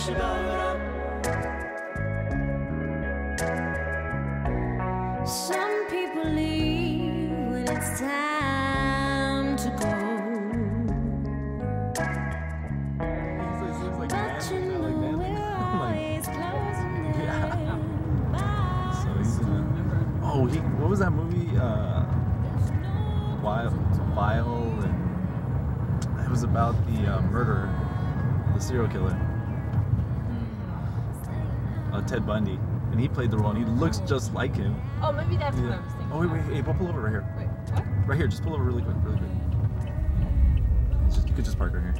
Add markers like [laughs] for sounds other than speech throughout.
Some people leave when it's time to go. But you know we're always he's oh, he, what was that movie? Uh, Vile, Vile, and it was about the uh, murderer, the serial killer, uh, Ted Bundy, and he played the role, and he looks just like him. Oh, maybe that's what I was thinking. Oh wait, wait, hey, pull over right here. Wait, what? Right here, just pull over really quick, really quick. Just, you could just park right here.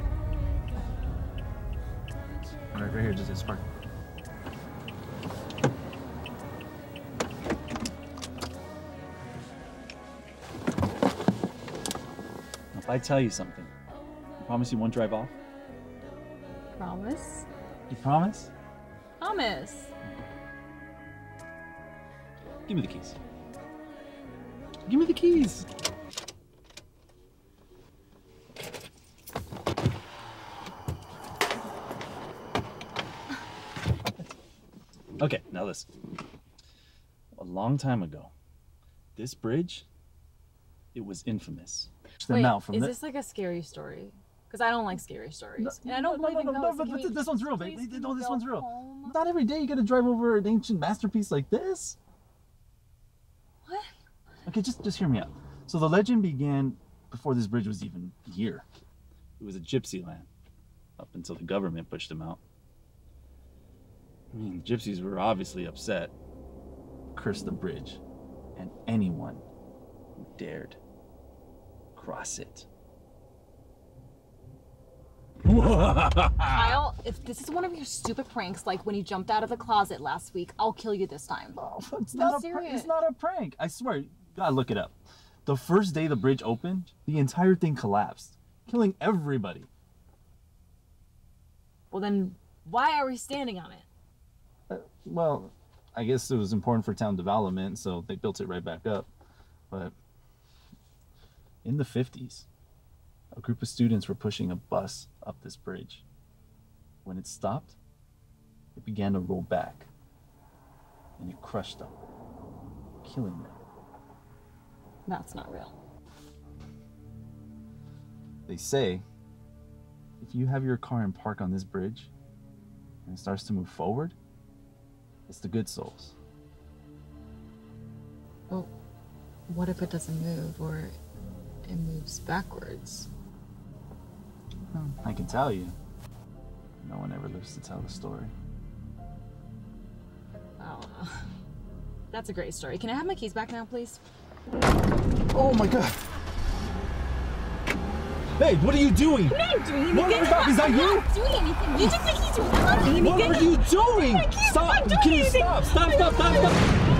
All right, right here, just, just park. If I tell you something, I promise you won't drive off. Promise? You promise? Promise. Give me the keys. Give me the keys. Okay, now listen. A long time ago, this bridge, it was infamous. Wait, is this like a scary story? Because I don't like scary stories. and I don't no, believe no, in no, ghosts. but Can this- one's real, babe. No, this one's real. home? Not every day you gotta drive over an ancient masterpiece like this. What? Okay, just just hear me out. So the legend began before this bridge was even here. It was a gypsy land, up until the government pushed them out. I mean, the gypsies were obviously upset, cursed the bridge, and anyone who dared cross it. [laughs] Kyle, if this is one of your stupid pranks, like when you jumped out of the closet last week, I'll kill you this time. It's I'm not, a pr- serious. it's not a prank. I swear. You gotta look it up. The first day the bridge opened, the entire thing collapsed, killing everybody. Well, then why are we standing on it? Uh, well, I guess it was important for town development, so they built it right back up. But in the 50s, a group of students were pushing a bus up this bridge. When it stopped, it began to roll back, and it crushed them, killing them. That's not real. They say if you have your car and park on this bridge and it starts to move forward, it's the good souls. Well, what if it doesn't move or it moves backwards? Hmm. I can tell you. No one ever lives to tell the story. I. Oh, [laughs] that's a great story. Can I have my keys back now, please? Oh my god! Hey, what are you doing? I'm not doing anything. What- stop, is that I'm you? not doing anything. You took my keys. I'm not doing anything. What are you doing? Stop! Can you stop? Stop, stop, stop, stop!